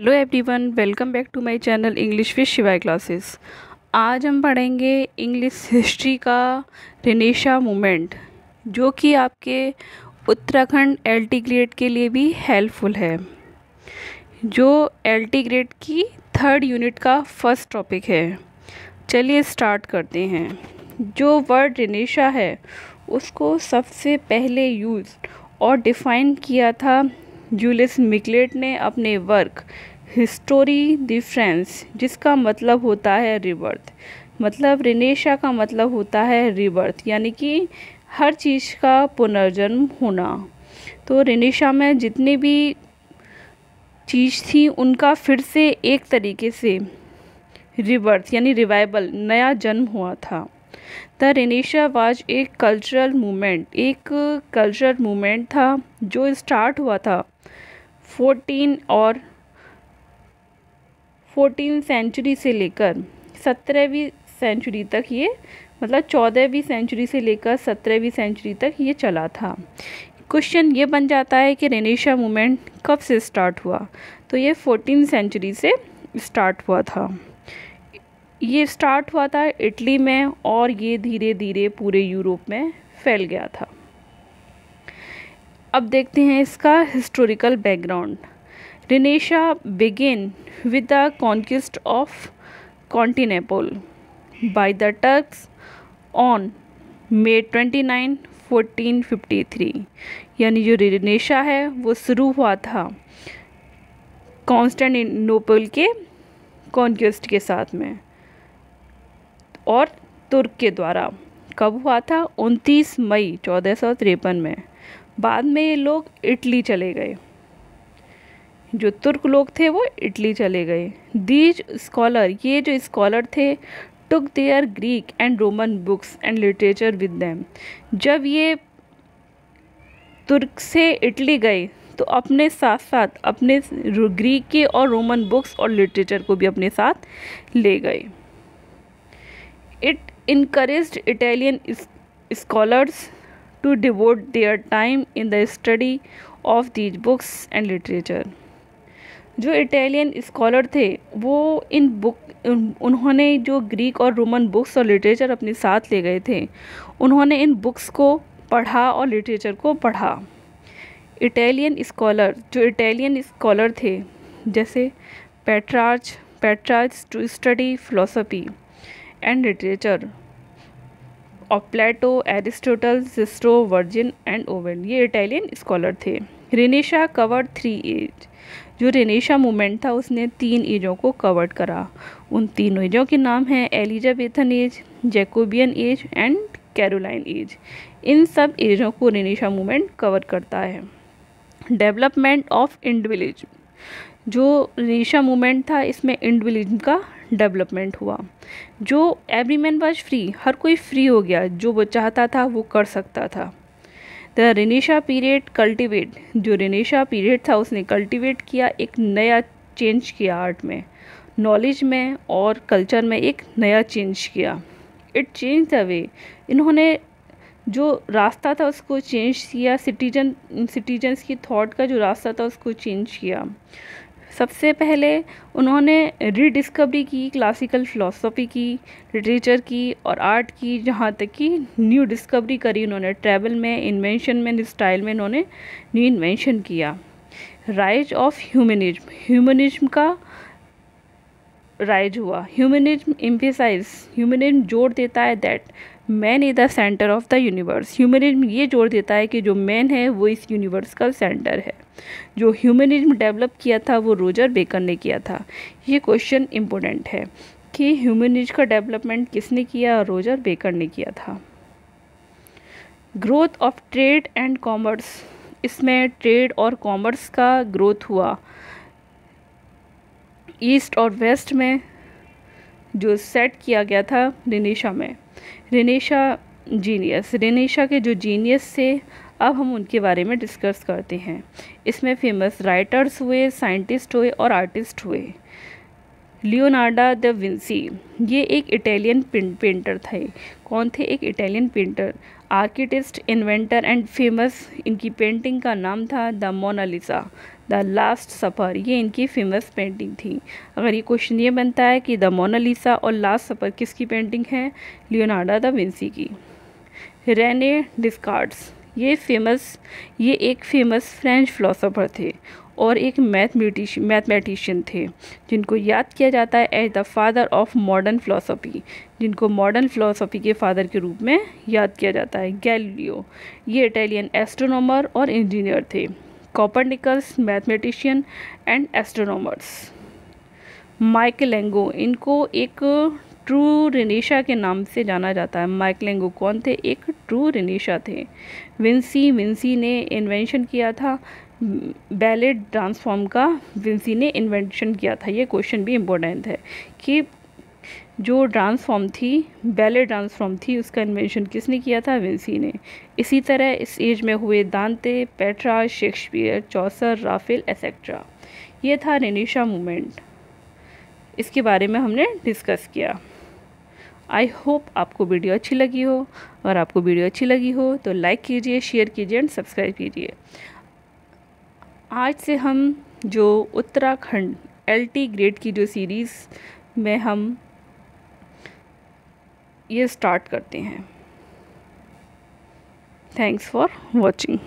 Hello everyone welcome back to my channel English with Shivay classes आज हम पढ़ेंगे English history का Renaissance movement जो कि आपके उत्तराखंड एल टी ग्रेड के लिए भी हेल्पफुल है, जो एल टी ग्रेड की थर्ड यूनिट का फ़र्स्ट टॉपिक है। चलिए स्टार्ट करते हैं। जो वर्ड रिनेशा है, उसको सबसे पहले यूज़ और डिफ़ाइन किया था जूलियस मिकलेट ने अपने वर्क हिस्टोरी द फ्रेंस जिसका मतलब होता है रिबर्थ मतलब रिनेशा का मतलब होता है रिबर्थ यानी कि हर चीज़ का पुनर्जन्म होना। तो रिनेशा में जितने भी चीज़ थी, उनका फिर से एक तरीके से रिबर्थ यानी रिवाइवल नया जन्म हुआ था। द रेनेशा वाज एक कल्चरल मूवमेंट, एक कल्चरल मूवमेंट था जो स्टार्ट हुआ था फोर्टीन और फोर्टीन सेंचुरी से लेकर सत्रहवीं सेंचुरी तक ये मतलब चौदहवीं सेंचुरी से लेकर सत्रहवीं सेंचुरी तक ये चला था। क्वेश्चन ये बन जाता है कि रेनेशा मूवमेंट कब से स्टार्ट हुआ? तो ये फोर्टीन सेंचुरी से स्टार्ट हुआ था। ये स्टार्ट हुआ था इटली में और ये धीरे धीरे पूरे यूरोप में फैल गया था। अब देखते हैं इसका historical background. Renaissance begin with the conquest of Constantinople by the Turks on May 29 1453 यानी जो रिनेशा है, वो शुरू हुआ था कॉन्स्टेंटिनोपल के कॉन्क्वेस्ट के साथ में और तुर्क के द्वारा। कब हुआ था? 29 मई, चौदह में। बाद में ये लोग इटली चले गए। जो तुर्क लोग थे वो इटली चले गए। दीज स्कॉलर, ये जो स्कॉलर थे, took their Greek and Roman books and literature with them. जब ये तुर्क से इटली गए तो अपने साथ साथ अपने ग्रीक के और रोमन बुक्स और लिटरेचर को भी अपने साथ ले गए। It increase Italian scholars to devote their time in the study of these books and literature जो इटालियन स्कॉलर थे, वो इन बुक उन्होंने जो ग्रीक और रोमन बुक्स और लिटरेचर अपने साथ ले गए थे, उन्होंने इन बुक्स को पढ़ा और लिटरेचर को पढ़ा। इटालियन स्कॉलर जो इटालियन स्कॉलर थे, जैसे Petrarch Petrarch to study philosophy and literature of Plato Aristotle Cicero Virgil and Ovid ये इटालियन स्कॉलर थे। रेनेशा कवर थ्री एज जो रेनेशा मूवमेंट था, उसने तीन एजों को कवर्ड करा। उन तीन एजों के नाम हैं Elizabethan age, Jacobean age and Caroline age. इन सब एजों को रेनेशा मूवमेंट कवर करता है। डेवलपमेंट ऑफ़ इंडिविजुअलिज्म जो रेनेशा मूवमेंट था, इसमें इंडिविजुअलिज्म का डेवलपमेंट हुआ। जो एवरी मैन वॉज़ फ्री हर कोई फ्री हो गया, जो वो चाहता था, वो कर सकता था। द रेनेशा पीरियड कल्टिवेट, जो रेनेशा पीरियड था, उसने कल्टिवेट किया, एक नया चेंज किया आर्ट में। नॉलेज में और कल्चर में एक नया चेंज किया। It change the way. इन्होंने जो रास्ता था, उसको चेंज किया। सिटीजन, सिटीजन्स की थॉट का जो रास्ता था, उसको चेंज किया। सबसे पहले उन्होंने रीडिस्कवरी की क्लासिकल फ़िलासफ़ी की लिटरेचर की और आर्ट की, जहाँ तक कि न्यू डिस्कवरी करी उन्होंने। ट्रैवल में इन्वेंशन में स्टाइल में उन्होंने न्यू इन्वेंशन किया। राइज ऑफ़ ह्यूमनिज्म ह्यूमनिज्म का राइज हुआ। ह्यूमनिज्म एम्फेसाइज ह्यूमनिज्म ज़ोर देता है that man is the centre of the universe humanism ये ज़ोर देता है कि जो मैन है, वो इस यूनिवर्स का सेंटर है। जो ह्यूमनिज्म डेवलप किया था, वो रोजर बेकर ने किया था। ये क्वेश्चन इम्पोर्टेंट है कि ह्यूमनिज्म का डेवलपमेंट किसने किया रोजर बेकर ने किया था। Growth of trade and commerce इसमें ट्रेड और कॉमर्स का ग्रोथ हुआ। ईस्ट और वेस्ट में जो सेट किया गया था रिनेशा में। रिनेशा जीनियस रिनेशा के जो जीनियस थे अब हम उनके बारे में डिस्कस करते हैं। इसमें फ़ेमस राइटर्स हुए साइंटिस्ट हुए और आर्टिस्ट हुए। लियोनार्डा द विंसी, ये एक इटालियन पेंटर थे। कौन थे एक Italian painter architect inventor and famous इनकी पेंटिंग का नाम था the Mona Lisa the last supper, ये इनकी फ़ेमस पेंटिंग थी। अगर ये क्वेश्चन ये बनता है कि द मोनालिसा और लास्ट सफ़र किसकी पेंटिंग है? लियोनार्डो द विंसी की। रेने डिस्कार्ड्स ये फ़ेमस ये एक फ़ेमस फ्रेंच फ़िलासफ़र थे और एक मैथमेटिश मैथमेटिशियन थे, जिनको याद किया जाता है as the father of modern philosophy जिनको मॉडर्न फ़िलासफ़ी के फादर के रूप में याद किया जाता है गैलीलियो ये इटालियन एस्ट्रोनॉमर और इंजीनियर थे Copernicus mathematician and astronomers Michelangelo इनको एक ट्रू रिनेशा के नाम से जाना जाता है। माइकलेंगो कौन थे? एक ट्रू रिनेशा थे। विंसी विंसी ने इन्वेंशन किया था। बैलेट डांस फॉर्म का विंसी ने इन्वेंशन किया था। ये क्वेश्चन भी इम्पोर्टेंट है कि जो डांस फॉर्म थी बैले डांस फॉर्म थी, उसका इन्वेंशन किसने किया था? विंसी ने। इसी तरह इस एज में हुए Dante, Petrarch, Shakespeare, Chaucer, Raphael etcetera ये था रेनेशा मूवमेंट इसके बारे में हमने डिस्कस किया। आई होप आपको वीडियो अच्छी लगी हो। और आपको वीडियो अच्छी लगी हो तो लाइक कीजिए, शेयर कीजिए एंड सब्सक्राइब कीजिए। आज से हम जो उत्तराखंड एल टी ग्रेड की जो सीरीज़ में हम ये स्टार्ट करते हैं। Thanks for watching.